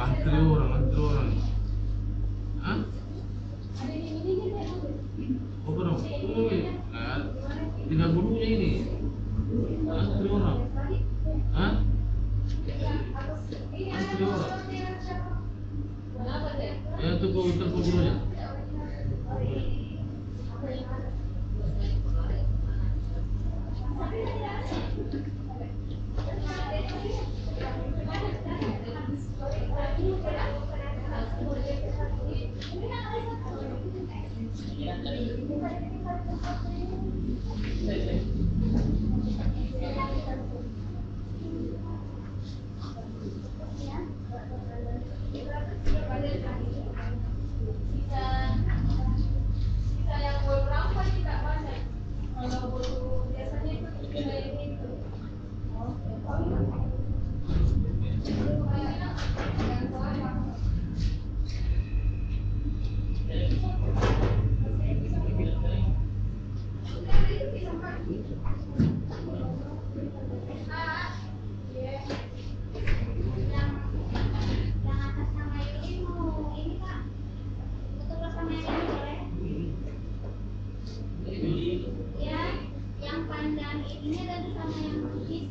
más de tres horas. Thank you. yang ini dan sama yang putih ini.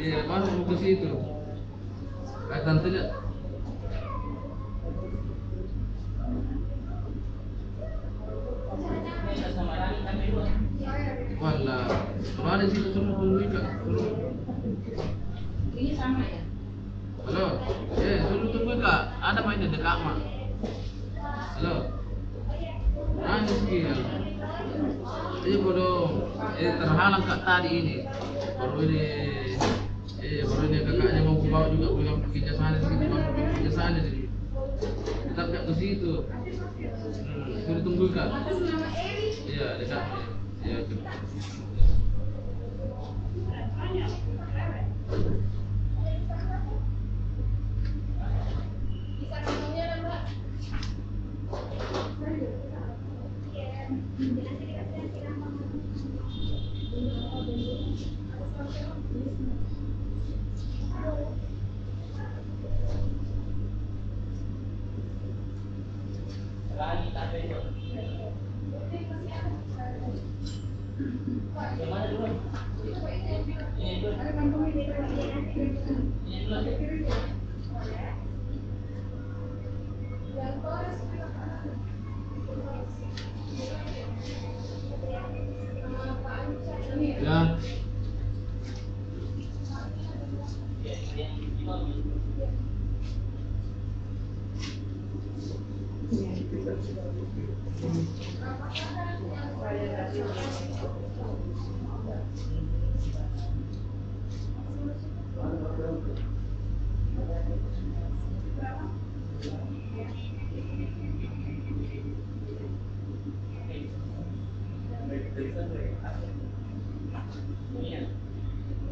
Iya, masuk ke situ. Walah, kalau ada di situ semua suruh. Ini sama ya? Halo, eh suruh tunggu kak, ada main di dekat mak. Halo, nangis gila. Ini bodoh, eh terhalang kak tadi ini. Baru ini, eh baru ini kakaknya mau bawa juga bilang pergi ke sana sini, mau pergi ke sana jadi. Tetap gak ke situ. Hmm, suruh tunggu kak. Iya dekat. Iya. ke- Mira. Gracias.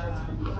shout out to you.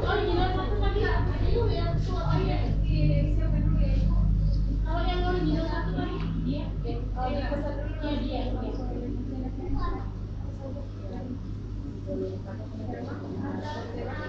Original satu tadi, ada yang suara. I don't.